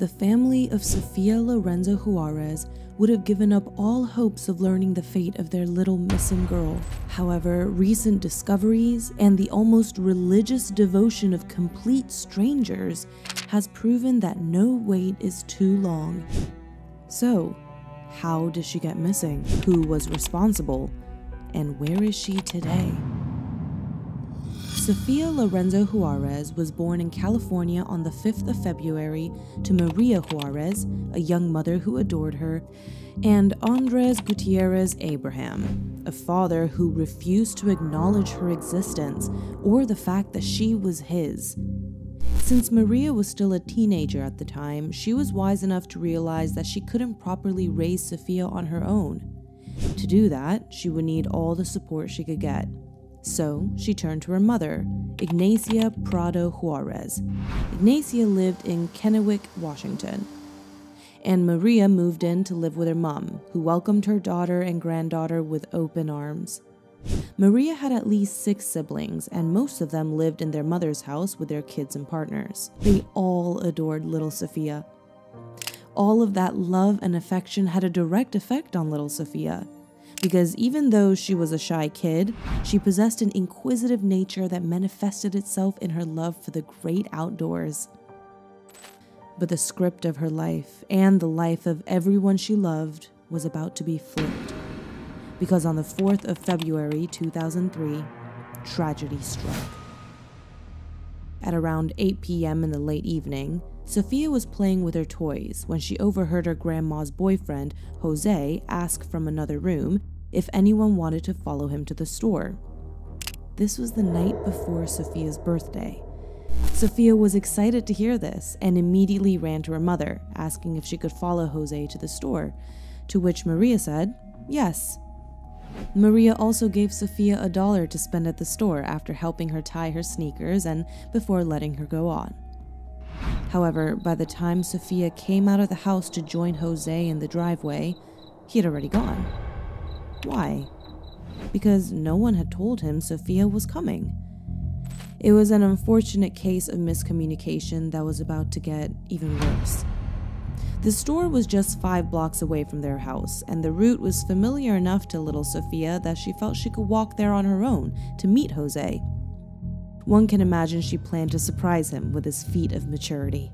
The family of Sofia Lorenzo Juarez would have given up all hopes of learning the fate of their little missing girl. However, recent discoveries and the almost religious devotion of complete strangers has proven that no wait is too long. So, how did she get missing? Who was responsible? And where is she today? Sofia Lorenzo Juarez was born in California on the 5th of February to Maria Juarez, a young mother who adored her, and Andres Gutierrez Abraham, a father who refused to acknowledge her existence or the fact that she was his. Since Maria was still a teenager at the time, she was wise enough to realize that she couldn't properly raise Sofia on her own. To do that, she would need all the support she could get. So she turned to her mother, Ignacia Prado Juarez. Ignacia lived in Kennewick, Washington. And Maria moved in to live with her mom, who welcomed her daughter and granddaughter with open arms. Maria had at least six siblings, and most of them lived in their mother's house with their kids and partners. They all adored little Sofia. All of that love and affection had a direct effect on little Sofia because even though she was a shy kid, she possessed an inquisitive nature that manifested itself in her love for the great outdoors. But the script of her life and the life of everyone she loved was about to be flipped. Because on the 4th of February 2003, tragedy struck. At around 8 p.m. in the late evening, Sofia was playing with her toys when she overheard her grandma's boyfriend, Jose, ask from another room if anyone wanted to follow him to the store. This was the night before Sofia's birthday. Sofia was excited to hear this and immediately ran to her mother, asking if she could follow Jose to the store, to which Maria said, yes. Maria also gave Sofia a dollar to spend at the store after helping her tie her sneakers and before letting her go on. However, by the time Sofia came out of the house to join Jose in the driveway, he had already gone. Why? Because no one had told him Sofia was coming. It was an unfortunate case of miscommunication that was about to get even worse. The store was just five blocks away from their house, and the route was familiar enough to little Sofia that she felt she could walk there on her own to meet Jose. One can imagine she planned to surprise him with his feat of maturity.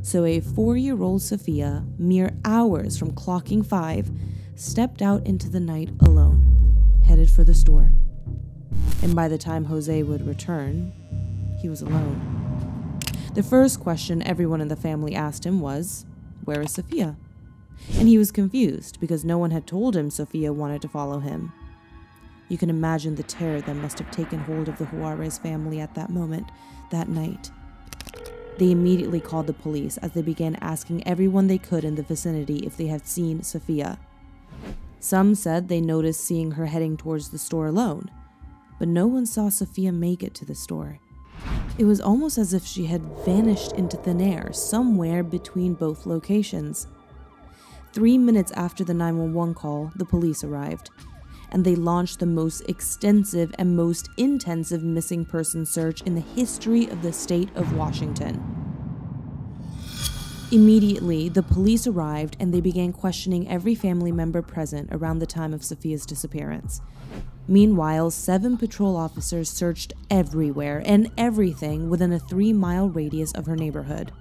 So, a four year old Sofia, mere hours from clocking five, stepped out into the night alone, headed for the store. And by the time Jose would return, he was alone. The first question everyone in the family asked him was, Where is Sofia? And he was confused because no one had told him Sofia wanted to follow him. You can imagine the terror that must have taken hold of the Juarez family at that moment, that night. They immediately called the police as they began asking everyone they could in the vicinity if they had seen Sofia. Some said they noticed seeing her heading towards the store alone, but no one saw Sofia make it to the store. It was almost as if she had vanished into thin air somewhere between both locations. Three minutes after the 911 call, the police arrived, and they launched the most extensive and most intensive missing person search in the history of the state of Washington. Immediately, the police arrived and they began questioning every family member present around the time of Sofia's disappearance. Meanwhile, seven patrol officers searched everywhere and everything within a three mile radius of her neighborhood.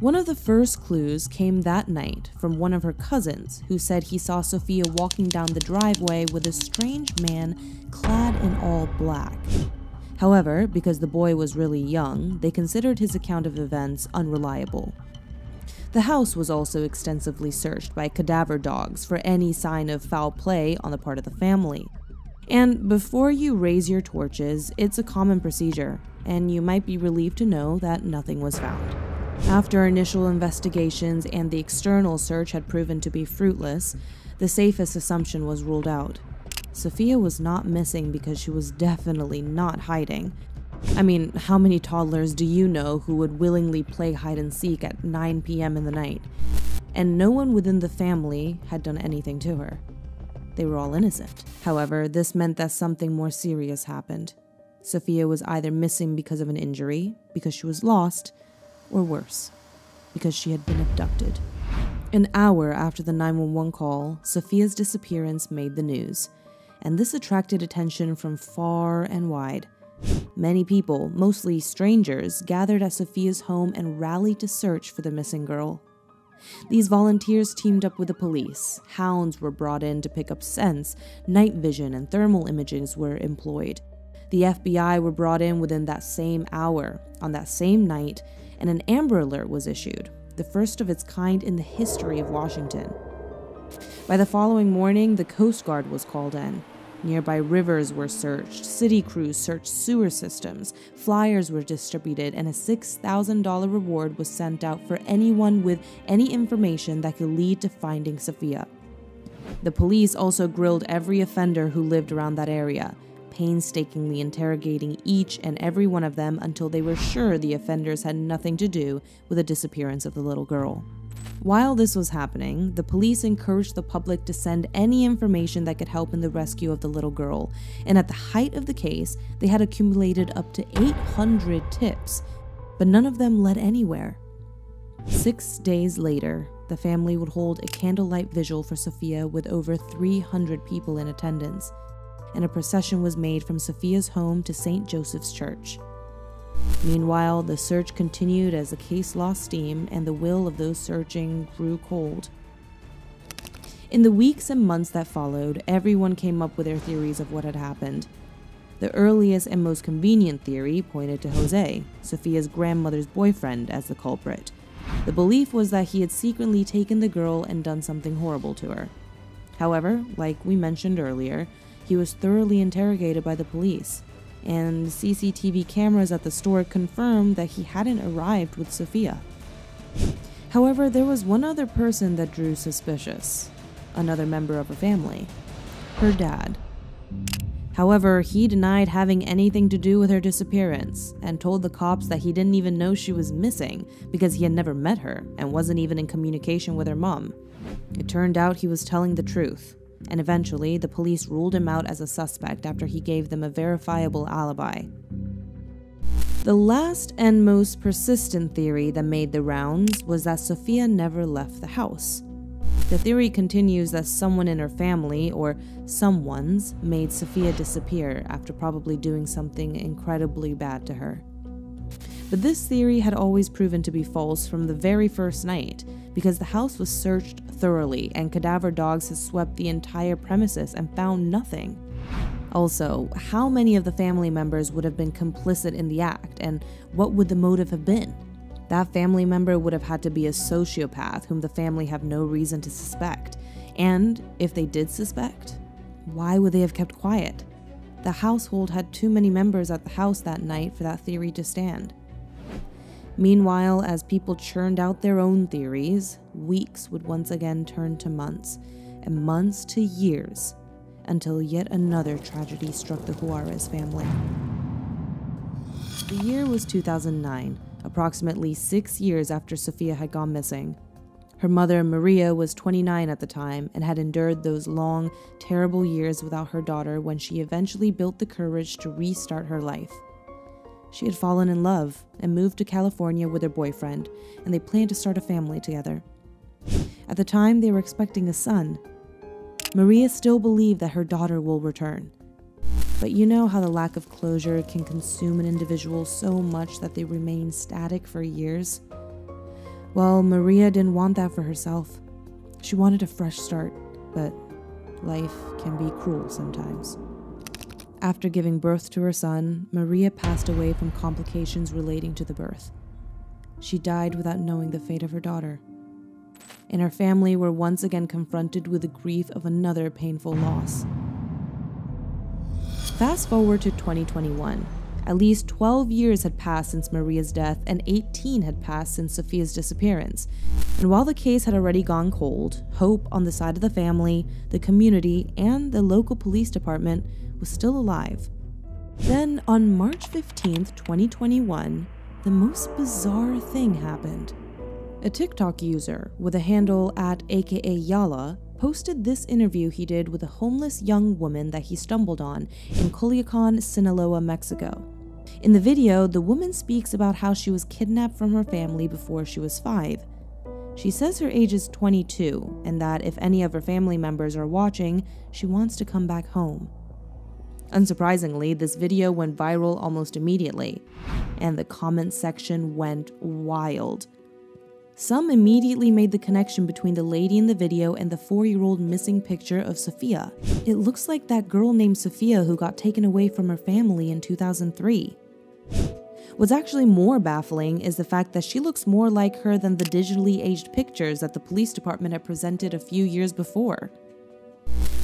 One of the first clues came that night from one of her cousins, who said he saw Sofia walking down the driveway with a strange man clad in all black. However, because the boy was really young, they considered his account of events unreliable. The house was also extensively searched by cadaver dogs for any sign of foul play on the part of the family. And before you raise your torches, it's a common procedure, and you might be relieved to know that nothing was found. After initial investigations and the external search had proven to be fruitless, the safest assumption was ruled out. Sofia was not missing because she was definitely not hiding, I mean, how many toddlers do you know who would willingly play hide and seek at 9 p.m. in the night? And no one within the family had done anything to her. They were all innocent. However, this meant that something more serious happened. Sofia was either missing because of an injury, because she was lost, or worse, because she had been abducted. An hour after the 911 call, Sofia's disappearance made the news, and this attracted attention from far and wide. Many people, mostly strangers, gathered at Sofia's home and rallied to search for the missing girl. These volunteers teamed up with the police. Hounds were brought in to pick up scents, night vision and thermal images were employed. The FBI were brought in within that same hour, on that same night, and an Amber Alert was issued, the first of its kind in the history of Washington. By the following morning, the Coast Guard was called in. Nearby rivers were searched, city crews searched sewer systems, flyers were distributed, and a $6,000 reward was sent out for anyone with any information that could lead to finding Sofia. The police also grilled every offender who lived around that area, painstakingly interrogating each and every one of them until they were sure the offenders had nothing to do with the disappearance of the little girl. While this was happening, the police encouraged the public to send any information that could help in the rescue of the little girl, and at the height of the case, they had accumulated up to 800 tips, but none of them led anywhere. Six days later, the family would hold a candlelight vigil for Sofia with over 300 people in attendance, and a procession was made from Sofia's home to St. Joseph's Church. Meanwhile, the search continued as the case lost steam and the will of those searching grew cold. In the weeks and months that followed, everyone came up with their theories of what had happened. The earliest and most convenient theory pointed to Jose, Sofia's grandmother's boyfriend, as the culprit. The belief was that he had secretly taken the girl and done something horrible to her. However, like we mentioned earlier, he was thoroughly interrogated by the police, and CCTV cameras at the store confirmed that he hadn't arrived with Sofia. However, there was one other person that drew suspicious another member of her family, her dad. However, he denied having anything to do with her disappearance and told the cops that he didn't even know she was missing because he had never met her and wasn't even in communication with her mom. It turned out he was telling the truth and eventually the police ruled him out as a suspect after he gave them a verifiable alibi. The last and most persistent theory that made the rounds was that Sofia never left the house. The theory continues that someone in her family, or someone's, made Sofia disappear after probably doing something incredibly bad to her. But this theory had always proven to be false from the very first night, because the house was searched thoroughly and cadaver dogs had swept the entire premises and found nothing. Also, how many of the family members would have been complicit in the act, and what would the motive have been? That family member would have had to be a sociopath whom the family have no reason to suspect. And if they did suspect, why would they have kept quiet? The household had too many members at the house that night for that theory to stand. Meanwhile, as people churned out their own theories, weeks would once again turn to months, and months to years, until yet another tragedy struck the Juarez family. The year was 2009, approximately six years after Sofia had gone missing. Her mother, Maria, was 29 at the time and had endured those long, terrible years without her daughter when she eventually built the courage to restart her life. She had fallen in love and moved to California with her boyfriend, and they planned to start a family together. At the time, they were expecting a son. Maria still believed that her daughter will return. But you know how the lack of closure can consume an individual so much that they remain static for years? Well, Maria didn't want that for herself. She wanted a fresh start, but life can be cruel sometimes. After giving birth to her son, Maria passed away from complications relating to the birth. She died without knowing the fate of her daughter. And her family were once again confronted with the grief of another painful loss. Fast forward to 2021. At least 12 years had passed since Maria's death, and 18 had passed since Sofia's disappearance. And while the case had already gone cold, hope on the side of the family, the community, and the local police department was still alive. Then, on March 15, 2021, the most bizarre thing happened. A TikTok user with a handle at aka Yala posted this interview he did with a homeless young woman that he stumbled on in Culiacan, Sinaloa, Mexico. In the video, the woman speaks about how she was kidnapped from her family before she was five. She says her age is 22 and that if any of her family members are watching, she wants to come back home. Unsurprisingly, this video went viral almost immediately, and the comment section went wild. Some immediately made the connection between the lady in the video and the four year old missing picture of Sofia. It looks like that girl named Sofia who got taken away from her family in 2003. What's actually more baffling is the fact that she looks more like her than the digitally aged pictures that the police department had presented a few years before.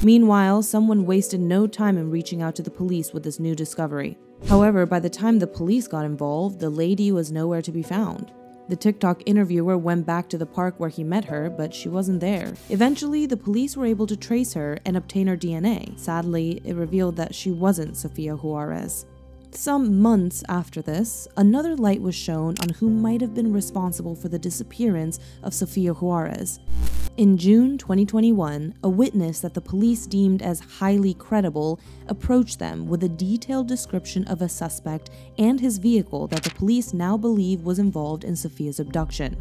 Meanwhile, someone wasted no time in reaching out to the police with this new discovery. However, by the time the police got involved, the lady was nowhere to be found. The TikTok interviewer went back to the park where he met her, but she wasn't there. Eventually, the police were able to trace her and obtain her DNA. Sadly, it revealed that she wasn't Sofia Juarez. Some months after this, another light was shown on who might have been responsible for the disappearance of Sofia Juarez. In June 2021, a witness that the police deemed as highly credible approached them with a detailed description of a suspect and his vehicle that the police now believe was involved in Sofia's abduction.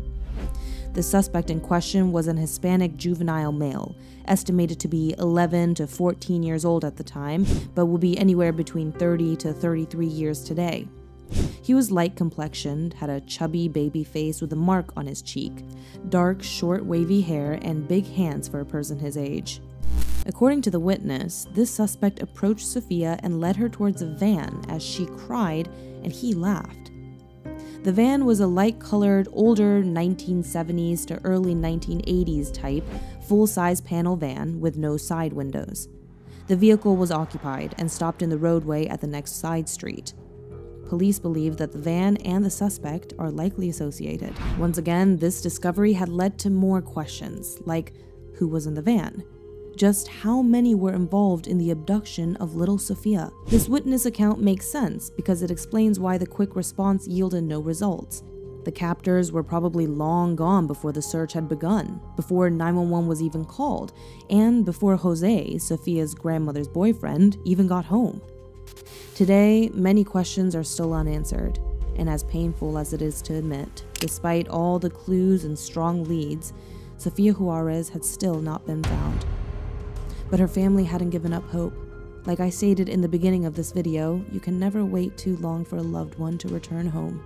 The suspect in question was an Hispanic juvenile male, estimated to be 11 to 14 years old at the time, but will be anywhere between 30 to 33 years today. He was light complexioned, had a chubby baby face with a mark on his cheek, dark, short, wavy hair, and big hands for a person his age. According to the witness, this suspect approached Sofia and led her towards a van as she cried and he laughed. The van was a light colored, older 1970s to early 1980s type, full size panel van with no side windows. The vehicle was occupied and stopped in the roadway at the next side street. Police believe that the van and the suspect are likely associated. Once again, this discovery had led to more questions, like who was in the van? Just how many were involved in the abduction of little Sofia? This witness account makes sense because it explains why the quick response yielded no results. The captors were probably long gone before the search had begun, before 911 was even called, and before Jose, Sofia's grandmother's boyfriend, even got home. Today, many questions are still unanswered, and as painful as it is to admit, despite all the clues and strong leads, Sofia Juarez had still not been found. But her family hadn't given up hope. Like I stated in the beginning of this video, you can never wait too long for a loved one to return home.